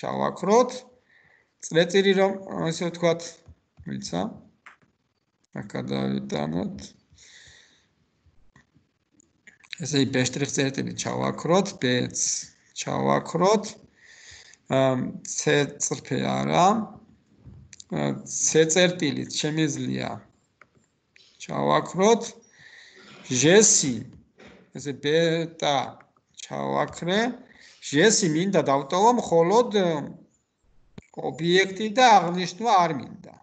ჩავაქროთ წერტილი რომ ასე ვთქვათ ვიცა აკადავიტანოთ ესე იგი ბეშტრიხ წერტილი ჩავაქროთ, ბ-ს ჩავაქროთ. c წრფე არა. c წერტილით შემიძლია ჩავაქროთ. ჟ-ს ესე ბეტა ჩავაქრე. ჟ-ს მინდა დავტოვო მხოლოდ ობიექტი და აღნიშნვა არ მინდა.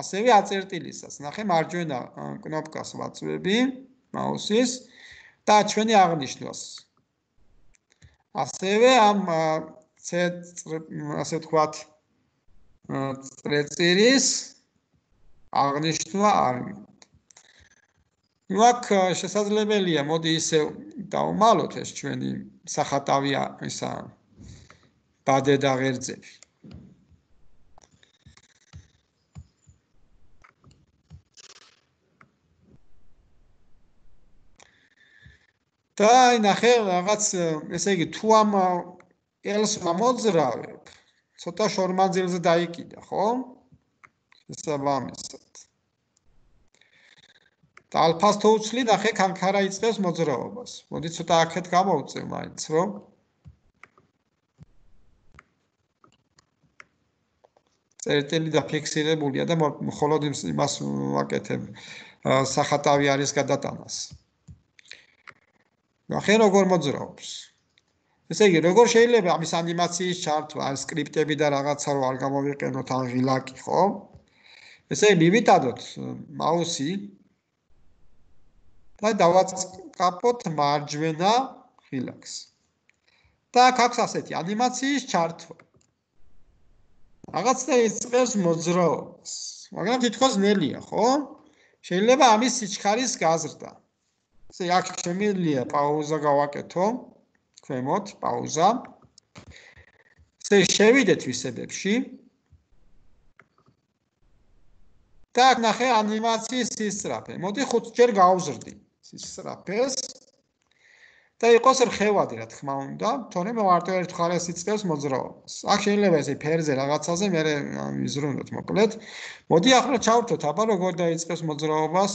ასევე აწერტილისას. ნახე მარჯვენა კნოპკას ვაწვევი მაუსის. და ჩვენი აღნიშნოს. ასევე ამ ასე ვთქვათ წრეწირის აღნიშნვა არ ნუ აქ შესაძლებელია მოდი ისე დავმალოთ ეს ჩვენი სახატავი ისა ბადე და ღერძები და აი ნახე რაღაც ესე იგი თუ ამ ელს მომძრავებ ცოტა შორმანძილზე დაიკიდა ხო? შესაბამისად და ალფას თუ უცლი ნახე კანკარა იწევს მოძრაობას. მოდი ცოტა აქეთ გამოვწევ მაინც რომ. წერტილი და ფიქსირებულია და მხოლოდ იმას ვაკეთებ სახატავი არის გადატანას ნახე როგორ მოძრაობს. ესე იგი, როგორ შეიძლება ამის ანიმაციის ჩართვა, ან სკრიპტები და რაღაცა რო არ გამოვიყენოთ ან ღილაკი, ხო? ესე იგი, მივიტადოთ მაუსი და დავაწყაპოთ მარჯვენა ხილაკს. და აქ აქვს ასეთი ანიმაციის ჩართვა. რაღაცა იწყებს მოძრაობას. მაგრამ თითქოს ნელია, ხო? შეიძლება ამის სიჩქარის გაზრდა. ესე აქ შემიძლია პაუზა გავაკეთო. ქვემოთ პაუზა. ესე შევიდეთ ვისებებში. და ნახე ანიმაციის სისწრაფე. მოდი ხუთჯერ გავზრდი სისწრაფეს. და იყოს რხევადი რა თქმა უნდა, თორემ მარტო ერთ ხალეს იწყებს მოძრაობას. აქ შეიძლება ესე ფერზე რაღაცაზე მე მიზრუნოთ მოკლედ. მოდი ახლა ჩავთოთ, აბა როგორ დაიწყებს მოძრაობას.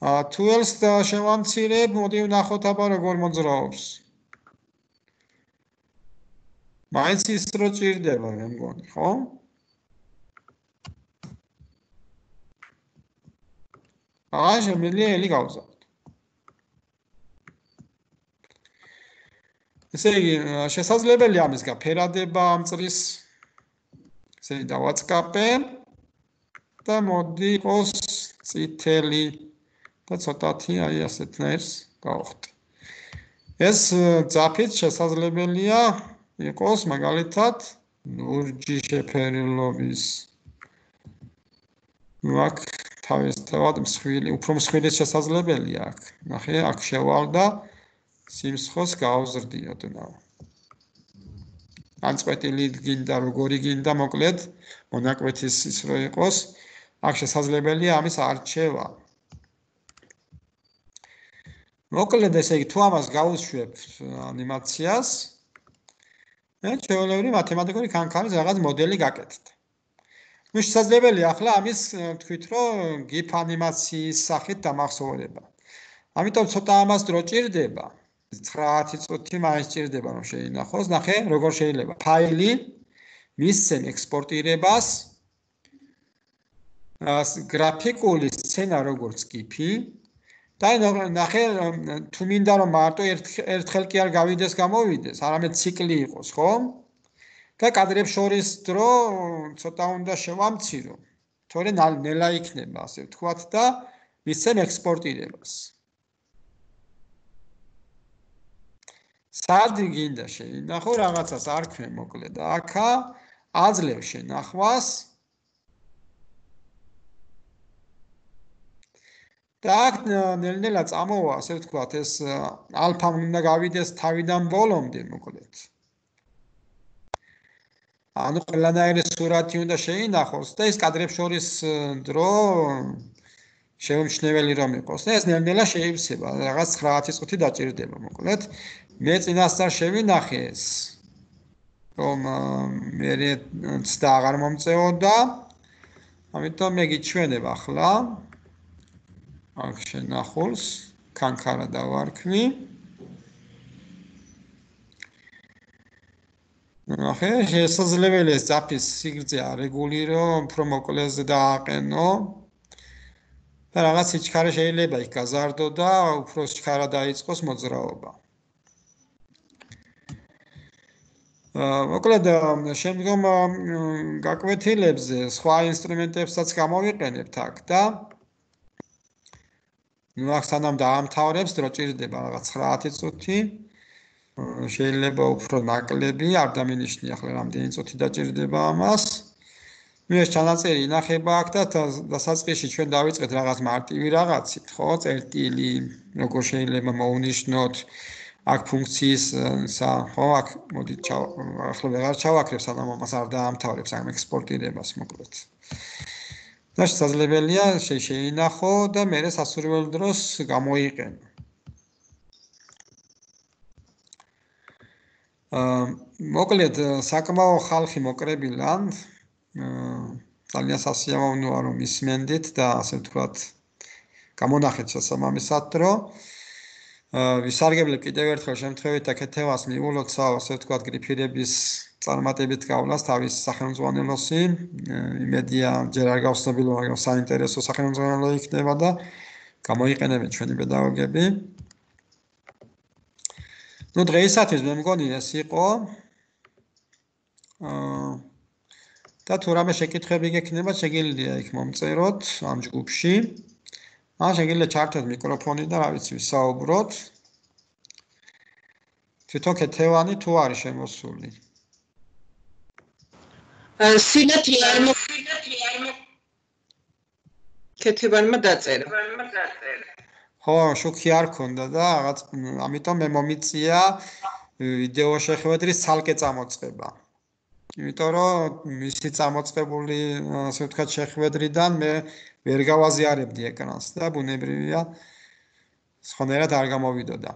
ა თუელს და შევამცირებ, მოდი ვნახოთ აბა როგორ მოძრაობს. მაინც ის რო ჭირდება მე მგონი, ხო? აა შემიძლია ელი გავზავთ. ესე იგი, შესაძლებელია ამის გაფერადება ამ წრის ესე დავაწყაპე და მოდი იყოს წითელი და ცოტათი აი ასეთნაირს გავხდი. ეს ძაფით შესაძლებელია იყოს მაგალითად ლურჯი შეფერილობის მაგ თავისთავად მსხვილი, უფრო მსხვილი შესაძლებელია აქ. ნახე, აქ შევალ და სიმსხოს გავზრდიოდნო. ანწყვეტილი გინდა, როგორი გინდა, მოკლედ, მონაკვეთის ის რო იყოს, აქ შესაძლებელია ამის არჩევა. მოკლედ ესე იგი, თუ ამას გავუშვებ ანიმაციას, მე ჩვეულებრივი მათემატიკური კანკანის რაღაც მოდელი გაკეთდა. ну შესაძლებელია ახლა ამის თქვით რომ gif ანიმაციის სახით დამახსოვრება. ამიტომ ცოტა ამას დრო ჭირდება. 9 წუთი მაინც ჭირდება რომ შეინახოს. ნახე როგორ შეიძლება ფაილი მისცენ ექსპორტირებას ას გრაფიკული სცენა როგორც gif-ი და ნახე თუ მინდა რომ მარტო ერთხელ კი არ გავიდეს გამოვიდეს, არამედ ციკლი იყოს, ხო? და კადრებს შორის დრო ცოტა უნდა შევამცირო. თორე ნელა იქნება, ასე ვთქვათ და მისცემ ექსპორტირებას. სადი გინდა შეინახო რაღაცას არ ქვე მოკლედ აქა აძლევ შენახვას და აქ ნელ-ნელა წამოვა, ასე ვთქვათ, ეს ალფა უნდა გავიდეს თავიდან ბოლომდე მოკლედ. ანუ ყველანაირი სურათი უნდა შეინახოს და ეს კადრებს შორის დრო შეუმჩნეველი რომ იყოს. და ეს ნელ-ნელა შეივსება, რაღაც 9 წუთი დაჭირდება, მოკლედ. მე წინასწარ შევინახე ეს რომ მე ცდა აღარ მომწეოდა. ამიტომ მე გიჩვენებ ახლა. აქ შენახულს კანკარა დავარქვი. ახე შესაძლებელია ზაფის სიგრძე არეგულირო, უფრო მოკლეზე დააყენო. და რაღაც სიჩქარე შეიძლება იქ გაზარდო და უფრო სიჩქარა დაიწყოს მოძრაობა. აა მოკლედ შემდგომ გაკვეთილებზე სხვა ინსტრუმენტებსაც გამოვიყენებთ აქ და აქ სანამ დაამთავრებს, დრო ჭირდება რაღაც 9 წუთი. შეიძლება უფრო ნაკლები, არ დამინიშნი ახლა რამდენი წუთი დაჭირდება ამას. მე ეს ჩანაწერი ინახება აქ და დასაწყისში ჩვენ დავიწყეთ რაღაც მარტივი რაღაცით, ხო? წერტილი, როგორ შეიძლება მოუნიშნოთ აქ ფუნქციის სა, ხო? აქ მოდი ახლა ვეღარ ჩავაქრებ, სანამ ამას არ დაამთავრებს ამ ექსპორტირებას მოკლედ. და შესაძლებელია შეინახო და მე სასურველ დროს გამოიყენო. მოკლედ საკმაო ხალხი მოკრებილა ძალიან სასიამოვნოა რომ ისმენდით და ასე ვთქვათ გამონახეთ შესაბამისად რომ ვისარგებლებ კიდევ ერთხელ შემთხვევით აკეთებას მიულოთ ასე ვთქვათ გრიფირების წარმატებით გავლას თავის სახელმძღვანელოსი. იმედია ჯერ არ გავსნობილო მაგრამ საინტერესო სახელმძღვანელო იქნება და გამოიყენებენ ჩვენი პედაგოგები ну დღეისათვის მე მგონი ეს იყო. აა და თუ რამე შეკითხები გექნება, შეგიძლია იქ მომწეროთ ამ ჯგუფში. ან შეგიძლია ჩართოთ მიკროფონი და რა ვიცი, ვისაუბროთ. თვითონ კეთევანი თუ არის შემოსული? სინათლე არ მოფინათლე არ მო კეთებანმა დაწერა. ხო, შუქი არ ქონდა და რაღაც ამიტომ მე მომიწია ვიდეო შეხვედრის ცალკე წამოწყება. იმიტომ რომ მისი წამოწყებული ასე ვთქვათ შეხვედრიდან მე ვერ გავაზიარებდი ეკრანს და ბუნებრივია სხვანაირად არ გამოვიდოდა.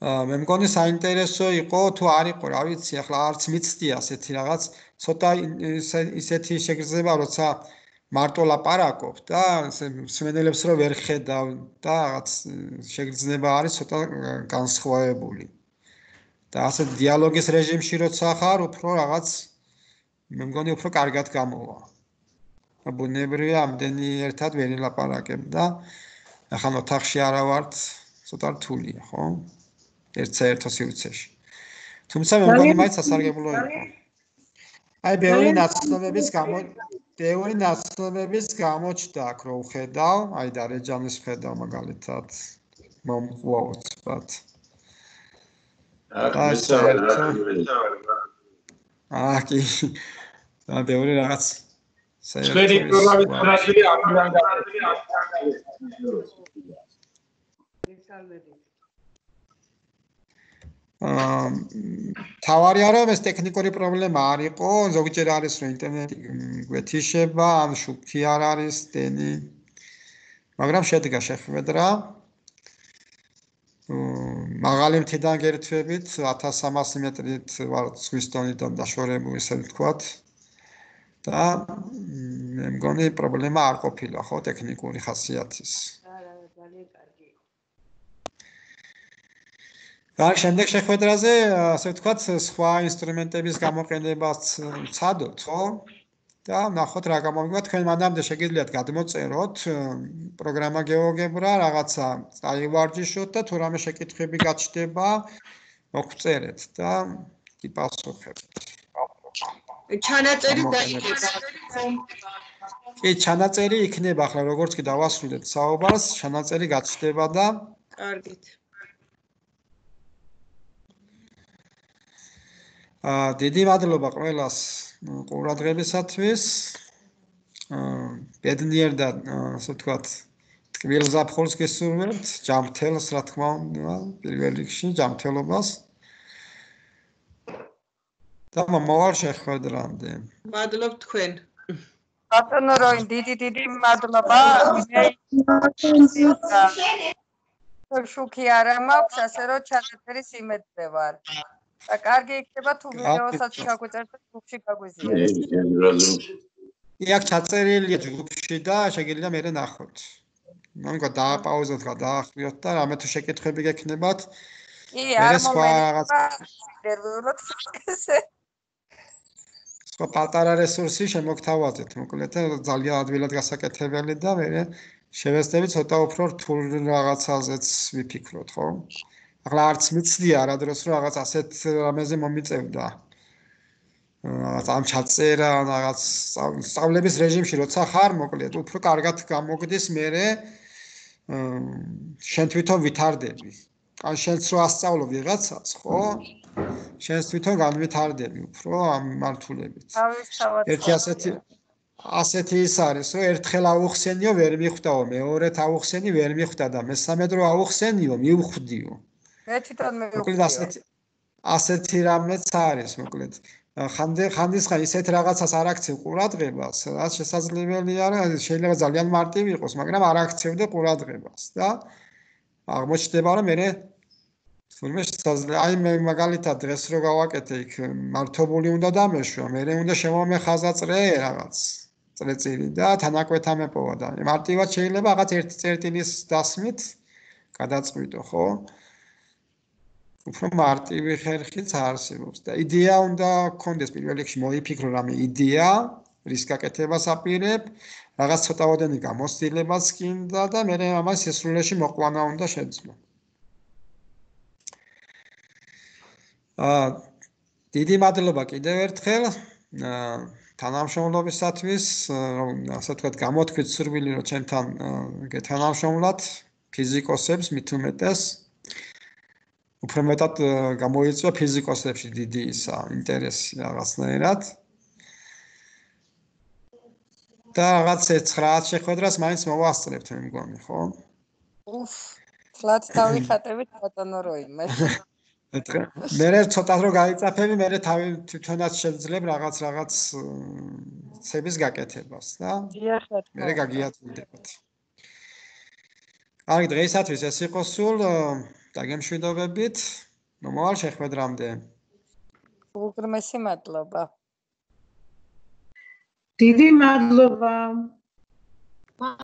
აა მე მგონი საინტერესო იყო თუ არ იყო, რა ვიცი, ახლა არც მიცდია ასეთი რაღაც, ცოტა ისეთი შეგრძნება, როცა მარტო ლაპარაკობ და სმენელებს რო ვერ ხედავ და რაღაც შეგრძნება არის ცოტა განსხვავებული. და ასე დიალოგის რეჟიმში როცა ხარ, უფრო რაღაც მე მგონი უფრო კარგად გამოვა. ბუნებრივია ამდენი ერთად ვერ ილაპარაკებ და ახლა ოთახში არა ვართ, ცოტა რთულია, ხო? ერთ-ერთო სიუცეში. თუმცა მე მგონი მაინც ასარგებლო იყო. აი ბევრი ნაცნობების გამო ბევრი ნაცნობების გამოჩნდა აქ რო ხედავ, აი და რეჯანის ხედავ მაგალითად მომყვოთ, but აკი და ბევრი რაღაც სფერი პროგრამის ტრანსფერი ამიდან გაკეთდა. თავარი არა ეს ტექნიკური პრობლემა არ იყო. ზოგჯერ არის რომ ინტერნეტი გვეთიშება ან შუქი არ არის დენი. მაგრამ შედგა შეხვედრა. მაღალი მთიდან გერთვებით 1300 მეტრით ვარ ზღვის დონიდან დაშორებული ისე ვთქვათ და მე მგონი პრობლემა არ ყოფილა ხო ტექნიკური ხასიათის და შემდეგ შეხვედრაზე ასე ვთქვათ სხვა ინსტრუმენტების გამოყენებას ცადოთ, ხო? და ნახოთ რა გამომიგვა თქვენ მანამდე შეგიძლიათ გადმოწეროთ პროგრამა გეოგებრა რაღაცა წაივარჯიშოთ და თუ რამე შეკითხები გაჩნდება მოგწერეთ და გიპასუხებთ. ჩანაწერი დაიდება. კი, ჩანაწერი იქნება ახლა როგორც კი დავასრულეთ საუბარს, ჩანაწერი გაჩნდება და კარგით. აა დიდი მადლობა ყველას ყურადღებისათვის. აა ბედნიერ და ასე ვთქვათ, ტკბილ ზაფხულს გესურვებთ, ჯამთელს რა თქმა უნდა, პირველ რიგში ჯამთელობას. და მომავალ შეხვედრამდე. მადლობ თქვენ. ბატონო როინ დიდი დიდი მადლობა. შუქი არა მაქვს, ასე რომ ჩატერი სიმეთრე ვარ. და კარგი იქნება თუ ვიდეოსაც გაგვიწერთ ჯგუფში გაგვიზიაროთ. იქ ჩაწერილია ჯგუფში და შეგიძლია მე ნახოთ. მანქო დააპაუზოთ, გადაახლიოთ და რამე თუ შეკითხები გექნებათ. კი, არ მომეწონა. ნერვიულად ესე. სხვა პატარა რესურსი შემოგთავაზეთ, მოკლედ ძალიან ადვილად გასაკეთებელი და მე შევეცდები ცოტა უფრო რთულ რაღაცაზეც ვიფიქროთ, ხო? ახლა არც მიცდია რა დროს რომ რაღაც ასეთ რამეზე მომიწევდა. ამ ჩაწერა რაღაც სწავლების რეჟიმში როცა ხარ მოკლედ უფრო კარგად გამოგდის მე შენ თვითონ ვითარდები. ან შენც რო ასწავლო ვიღაცას ხო შენ თვითონ განვითარდები უფრო ამ მართულებით. ერთი ასეთი ასეთი ის არის რომ ერთხელ აუხსენიო ვერ მიხვდაო. მეორეთ აუხსენი ვერ მიხვდა და მესამედ რო აუხსენიო მივხვდიო მე თვითონ მე მოკლედ ასეთი ასეთი რამეც არის მოკლედ. ხანდე ხანდისხან ისეთ რაღაცას არ აქცევ ყურადღებას რაც შესაძლებელია შეიძლება ძალიან მარტივი იყოს მაგრამ არ აქცევდე ყურადღებას და აღმოჩნდება რომ მე თუმცა შესაძლებელი აი მე მაგალითად დღეს რო გავაკეთე იქ მართობული უნდა დამეშვა მე უნდა შემომეხაზა წრე რაღაც წრეწირი და თანაკვეთა მეპოვა და მარტივად შეიძლება რაღაც ერთი წერტილის დასმით გადაწყვიტო ხო? უფრო მარტივი ხერხიც არსებობს და იდეა უნდა გქონდეს პირველ რიგში მოიფიქრო რამე იდეა რის გაკეთებას აპირებ რაღაც ცოტაოდენი გამოცდილებაც კიდა და მე ამას შესრულეში მოყვანა უნდა შეძლო დიდი მადლობა კიდევ ერთხელ თანამშრომლობისათვის, რომ ასე ვთქვათ, გამოთქვით სურვილი, რომ ჩემთან გეთანამშრომლოთ ფიზიკოსებს მით უმეტეს. უფრო მეტად გამოიწვია ფიზიკოსებში დიდი ისა ინტერესი რაღაცნაირად. და რაღაც 9 შეხვედრას მაინც მოვასწრებთ, მე მგონი, ხო? უფ თლაც დავიხატებით ბატონო როიმე მე რე ცოტა რო გაიწაფები, მე თავი თვითონაც შეძლებ რაღაც რაღაც ცების გაკეთებას და მე რე გაგიათვლებათ. აი დღეისათვის ეს იყო სულ დაგემშვიდობებით. მომავალ შეხვედრამდე. უგრმესი მადლობა. დიდი მადლობა.